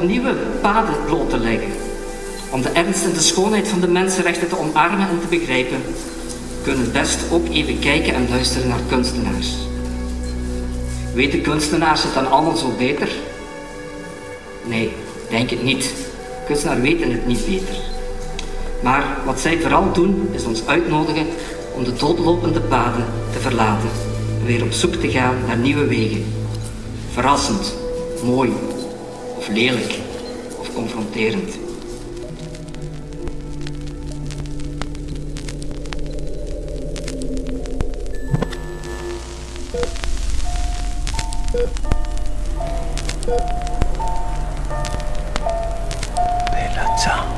om nieuwe paden bloot te leggen, om de ernst en de schoonheid van de mensenrechten te omarmen en te begrijpen, kunnen best ook even kijken en luisteren naar kunstenaars. Weten kunstenaars het dan allemaal zo beter? Nee, denk het niet. Kunstenaars weten het niet beter. Maar wat zij vooral doen, is ons uitnodigen om de doodlopende paden te verlaten en weer op zoek te gaan naar nieuwe wegen. Verrassend, mooi of lelijk of confronterend. Bella ciao,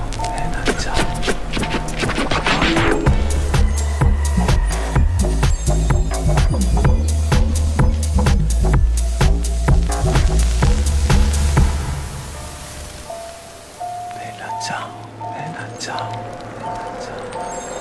Bella ciao, bella ciao, bella ciao.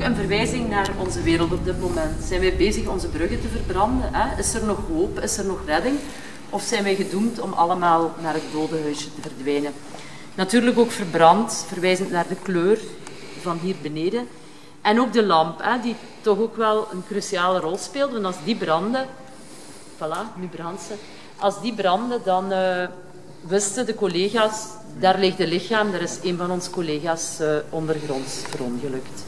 Een verwijzing naar onze wereld op dit moment. Zijn wij bezig onze bruggen te verbranden? Hè? Is er nog hoop? Is er nog redding? Of zijn wij gedoemd om allemaal naar het dode huisje te verdwijnen? Natuurlijk ook verbrand, verwijzend naar de kleur van hier beneden. En ook de lamp, hè, die toch ook wel een cruciale rol speelt. Want als die brandde, voilà, nu brandt ze. Als die brandde, dan eh, wisten de collega's, daar ligt een lichaam, daar is een van onze collega's eh, ondergronds verongelukt.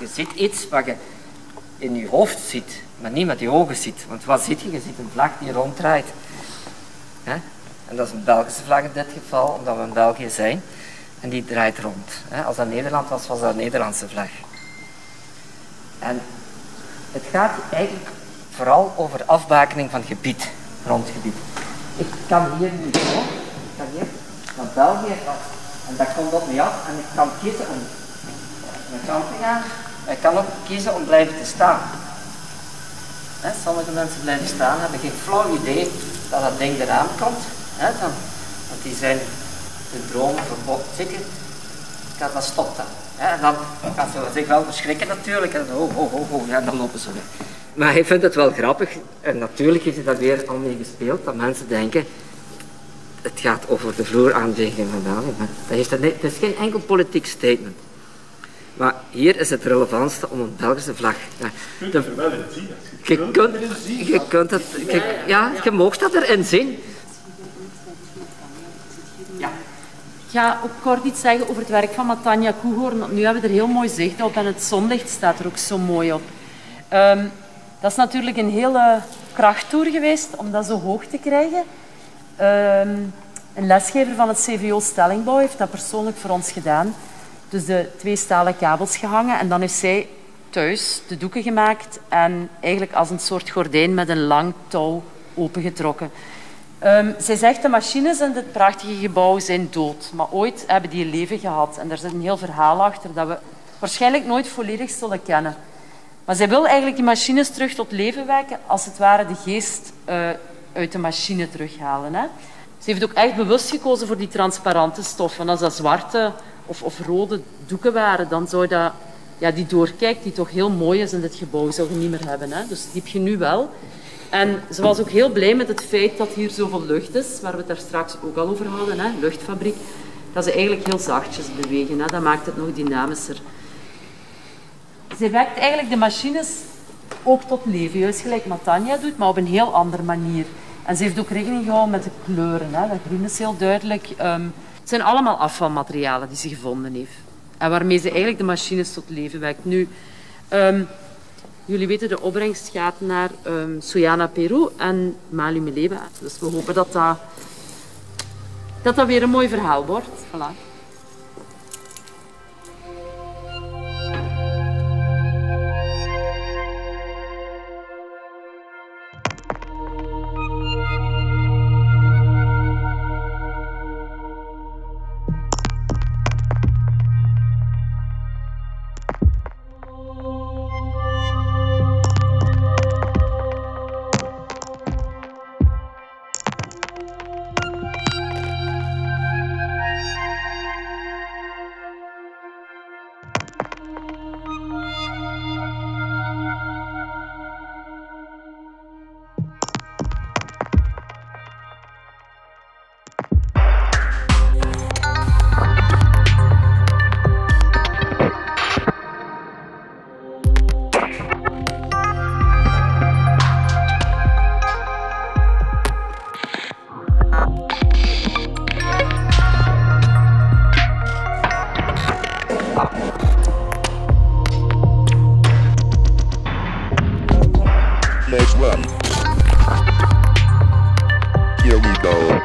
Je ziet iets wat je in je hoofd ziet, maar niet met je ogen ziet. Want wat ziet je? Je ziet een vlag die ronddraait. En dat is een Belgische vlag in dit geval, omdat we in België zijn. En die draait rond. Als dat Nederland was, was dat een Nederlandse vlag. En het gaat eigenlijk vooral over afbakening van gebied, grondgebied. Ik kan hier nu zo, ik kan hier naar België en dat komt op mij af en ik kan kiezen om naar kant te gaan. Ik kan ook kiezen om blijven te staan. Sommige mensen blijven staan, hebben geen flauw idee dat dat ding eraan komt. Dan, want die zijn hun dromen verboden. Zeker, dat, dat stopt dan. Hè, En dan gaan ze zich wel verschrikken natuurlijk. En oh, oh, oh, oh, ja, dan lopen ze weg. Maar hij vindt het wel grappig. En natuurlijk heeft hij daar weer al mee gespeeld. Dat mensen denken, het gaat over de vloeraanveging van Dali. Maar dat dat het is geen enkel politiek statement. Maar hier is het relevantste om een Belgische vlag. Ja, de- je kunt, je kunt het, je- ja, je mag dat erin zien. Ik ga ook kort iets zeggen over het werk van Matanja Koehoorn. Nu hebben we er heel mooi zicht op en het zonlicht staat er ook zo mooi op. Ehm, dat is natuurlijk een hele krachttoer geweest om dat zo hoog te krijgen. Ehm, een lesgever van het CVO Stellingbouw heeft dat persoonlijk voor ons gedaan. Dus de twee stalen kabels gehangen en dan heeft zij thuis de doeken gemaakt en eigenlijk als een soort gordijn met een lang touw opengetrokken. Ehm, zij zegt de machines in dit prachtige gebouw zijn dood, maar ooit hebben die leven gehad. En daar zit een heel verhaal achter dat we waarschijnlijk nooit volledig zullen kennen. Maar zij wil eigenlijk die machines terug tot leven wekken, als het ware de geest eh, uit de machine terughalen. Hè. Ze heeft ook echt bewust gekozen voor die transparante stof. Want als dat zwarte of, of rode doeken waren, dan zou dat, ja, die doorkijk die toch heel mooi is in dit gebouw, zou je niet meer hebben. Hè. Dus die heb je nu wel. En ze was ook heel blij met het feit dat hier zoveel lucht is, waar we het daar straks ook al over hadden, hè, luchtfabriek. Dat ze eigenlijk heel zachtjes bewegen. Hè. Dat maakt het nog dynamischer. Ze wekt eigenlijk de machines ook tot leven, juist gelijk Matanja doet, maar op een heel andere manier. En ze heeft ook rekening gehouden met de kleuren. Hè. Dat groen is heel duidelijk. Ehm, het zijn allemaal afvalmaterialen die ze gevonden heeft. En waarmee ze eigenlijk de machines tot leven wekt. Nu, ehm, jullie weten, de opbrengst gaat naar ehm Soyana Peru en Malu Meleba. Dus we hopen dat dat, dat dat weer een mooi verhaal wordt. Voilà. Next one. Here we go.